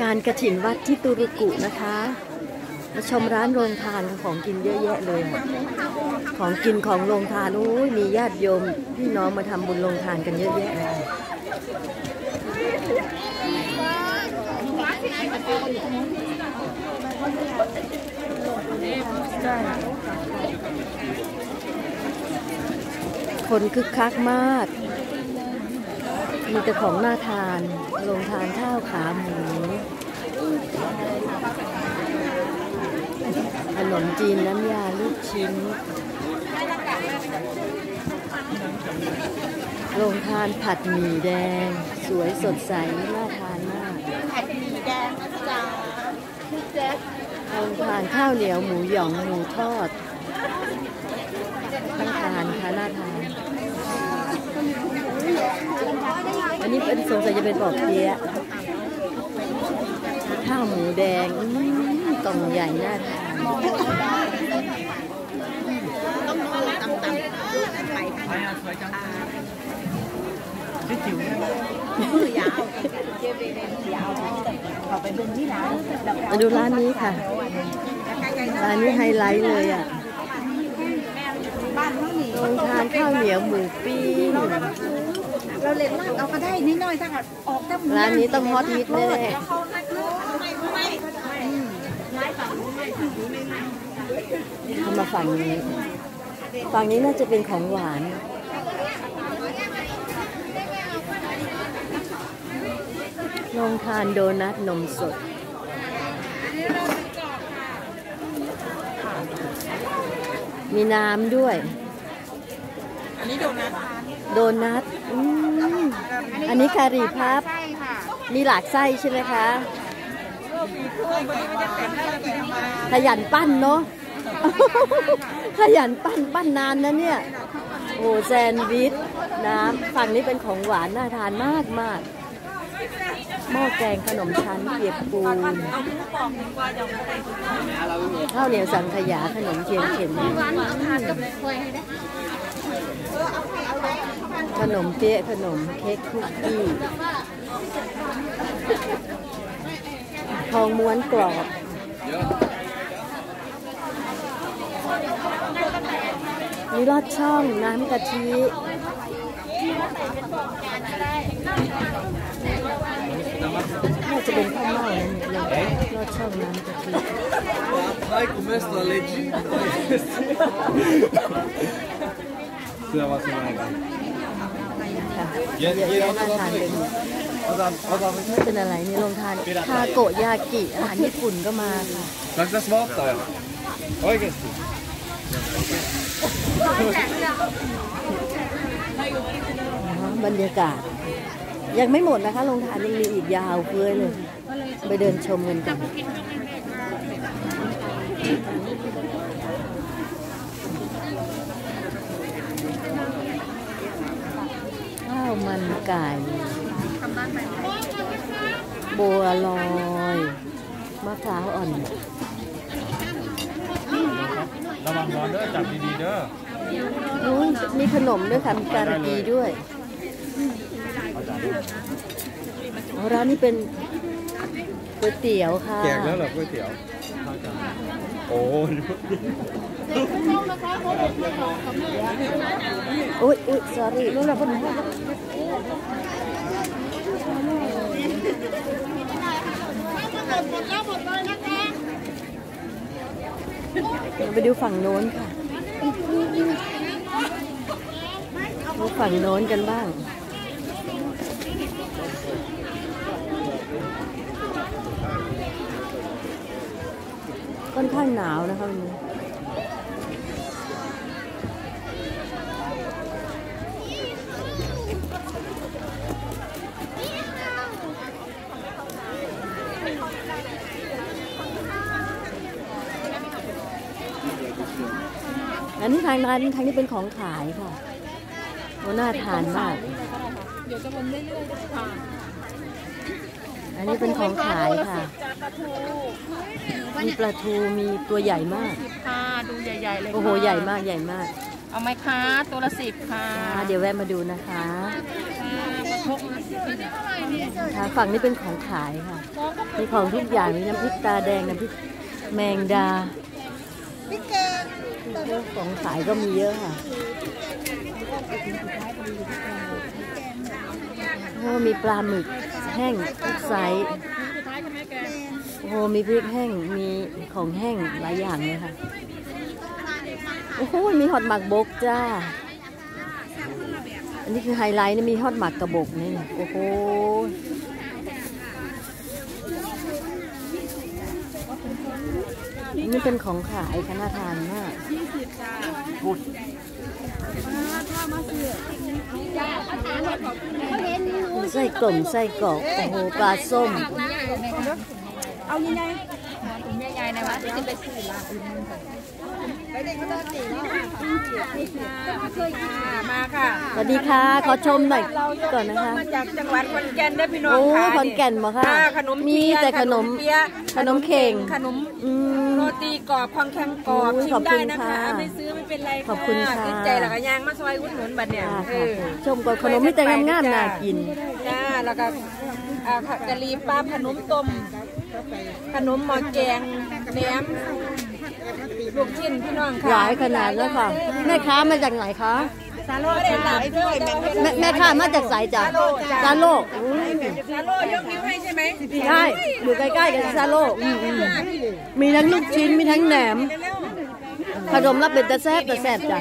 งานกระถินวัดที่ตุรุกุนะคะ มาชมร้านโรงทานของกินเยอะแยะเลย ของกินของโรงทานโอ้ยมีญาติโยมพี่น้องมาทำบุญโรงทานกันเยอะแยะเลยคนคึกคักมาก มีแต่ของน่าทานโรงทานข้าวขาหมูขนมจีนน้ำยาลูกชิ้นโรงทานผัดหมี่แดง สวยสดใสน่าทานมาก ผัดหมี่แดงนะจ๊ะพี่แจ๊คโรงทานข้าวเหนียวหมูหยองหมูทอดน่าทานค่ะน่าทาน อันนี้เป็นสงสัยจะเป็นปอกเปี๊ยะข้าวหมูแดงกล่องใหญ่น่าทานต้องดูตำๆไปค่ะมือยาวเจเบเรนยาวเขาไปเบิ่งที่ร้านมาดูร้านนี้ค่ะ ร้านนี้ไฮไลท์เลยอะบ้านทานข้าวเหนียวหมูปิ้ง เราเล็กมากเอาก็ได้นิดหน่อยถ้าออกจากร้านนี้ต้องฮอตฮิตแน่ๆเข้ามาฝั่งนี้ ฝั่งนี้น่าจะเป็นของหวานโรงทานโดนัทนมสดมีน้ำด้วย อันนี้โดนัท โดนัท อืมอันนี้คารีพับ ใช่ค่ะมีหลากไส้ใช่ไหมคะถ้วยวันนี้ไม่ได้แต่งหน้าเราเป็นมาขยันปั้นเนาะ ขยันปั้นปั้นนานนะเนี่ย โอ้แซนด์วิชน้ำฝั่งนี้เป็นของหวานน่าทานมากมากหม้อแกงขนมชั้นเปียกปูนข้าวเหนียวสังขยาขนมเทียนเข็มทานกับถ้วยให้ได้ ขนมเปี๊ยะขนมเค้กคุกกี้ทองม้วนกรอบมีลอดช่องน้ำกะทิน่าจะเป็นข้าวเม่านะเนี่ยลอดช่องน้ำกะทิ Hai cum este la legii? Să vă să mai ค่ะ เยอะแยะน่าทานเป็น Adam, Adam, ไม่เป็นอะไรนี่ลงทานทาโกะยากิอาหารญี่ปุ่นก็มาค่ะ sag das Wort da. Oikeasti. อ๋อบรรยากาศ ยังไม่หมดนะคะโรงทานยังมีอีกยาวเฟื้อเลย ไปเดินชมกันกันข้าว มันไก่ บัวลอยมะพร้าวอ่อนระวังร้อนเด้อจับดีๆเด้อนู้นมีขนมด้วยค่ะ มีการากีด้วยอ๋อร้านนี้เป็นก๋วยเตี๋ยวค่ะแจกแล้วเหรอก๋วยเตี๋ยวโอ้ย อุ้ยอุ้ย sorry รู้แล้วพอดีเดี๋ยวไปดูฝั่งโน้นค่ะดูฝั่งโน้นกันบ้างค่อนข้างหนาวนะคะวันนี้ อันนี้ทางร้านทางนี้เป็นของขายค่ะโอ้น่าทานมาก เดี๋ยวจะวนเรื่อยๆค่ะอันนี้เป็นของขายค่ะจานปลาทูมีปลาทูมีตัวใหญ่มากสิบค่ะดูใหญ่ๆเลยโอ้โหใหญ่มากใหญ่มาก เอาไหมคะตัวละสิบค่ะอ่าเดี๋ยวแวะมาดูนะคะค่ะกระทกละสิค่ะฝั่งนี้เป็นของขายค่ะ มีของทุกอย่างมีน้ำพริกตาแดงน้ำพริกแมงดาของขายก็มีเยอะค่ะโอ้มีปลาหมึกแห้งทุกไซส์โอ้มีพริกแห้ง มีของแห้งหลายอย่างเลยค่ะ โอ้โหมีฮอดหมากบกจ้า อันนี้คือไฮไลท์นะมีฮอดหมากกระบกนี่นะโอ้โห นี่เป็นของขายค่ะน่าทานมากพูดไส้กล่มไส้กรอกโอ้โหปลาส้ม เอายังไงใหญ่ๆนะวะจะไปซื้อละ มาค่ะสวัสดีค่ะ ขอชมหน่อยก่อนนะคะมาจากจังหวัดขอนแก่นได้อพี่น้องโอ้ค่ะขอนแก่นบ่ค่ะ ขนมมีเปี๊ยะแต่ขนมเปี๊ยะขนมเข่งขนมอืมโรตีกรอบพองแข็งกรอบโอ้ยชิขอมบคุได้ณนะคะค่ะไม่ซื้อไม่เป็นไรขอบคุณค่ะติดใจหลักยางมาซอยอุดหนุนบัดเนี่ยค่ะเอค่ะอชมก่อนขนมไม่แต่งามๆน่ากินจ้าแล้วก็อ่าผักกะหรี่ปั๊บขนมต้มขนมหม้อแกงแหนม ลูกชิ้นพี่น้องค่ะหลายขนาดแล้วค่ะ แม่ค้ามาจากไหนคะซาโลจ้าแม่แม่ค้ามาจากสายจากซาโลกอุ้ยซาโลยกนิ้วให้ใช่ไหมใช่อยู่ใกล้ๆกับซาโลกอืมอืมมีทั้งลูกชิ้นมีทั้งแหนมขนมรับเป็นตะแซ่บตะแซ่บจ้ะ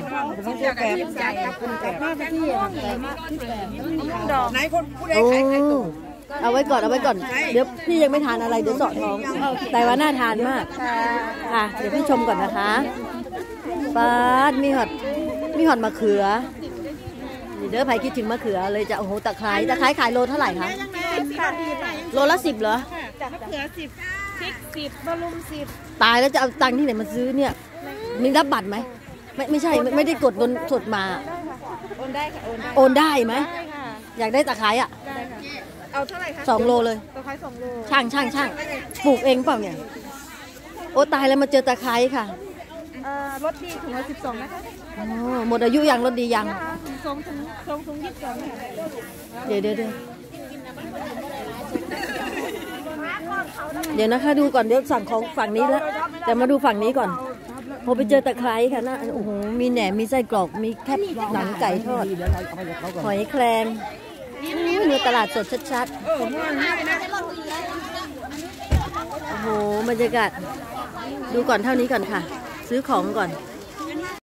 ไหนคนผู้ใดโอ้ขายไข่ตุ๋น เอาไว้ก่อนเอาไว้ก่อน เดี๋ยวพี่ยังไม่ทานอะไรเดี๋ยวเสาะท้อง แต่ว่าน่าทานมากค่ะเดี๋ยวพี่ชมก่อนนะคะปาดมีหอดมีหอดมะเขือนี่เด้อใครคิดถึงมะเขือเลยจะโอ้โหตะไคร้ตะไคร้ขายโลเท่าไหร่คะโลละสิบเหรอจากมะเขือสิบพริกสิบบะลุมสิบตายแล้วจะเอาตังค์ที่ไหนมาซื้อเนี่ยมีรับบัตรไหมไม่ไม่ใช่ไม่ไม่ได้กดเงินสดมา โอนได้ค่ะโอนได้โอนได้ไหมได้ค่ะอยากได้ตะไคร้อะได้ค่ะ เอาเท่าไหร่คะสองโลเลยตัวไข่สองโลช่างช่างช่างปลูกเองเปล่าเนี่ยโอ้ตายแล้วมาเจอตะไคร้ค่ะเอ่อรถดีถุงละสิบสองนะคะโอ้หมดอายุยังรถดียังสองถุงสองถุงยี่สิบสองค่ะเดี๋ยวเดี๋ยวเดี๋ยวเดี๋ยวนะคะดูก่อนเดี๋ยวสั่งของฝั่งนี้แล้วแต่มาดูฝั่งนี้ก่อนพอไปเจอตะไคร้ค่ะนะโอ้โหมีแหนมมีไส้กรอกมีแคบหนังไก่ทอดหอยแครง อุ้ยในตลาดสดชัดๆ โอ้โห บรรยากาศ ดูก่อนเท่านี้ก่อนค่ะ ซื้อของก่อน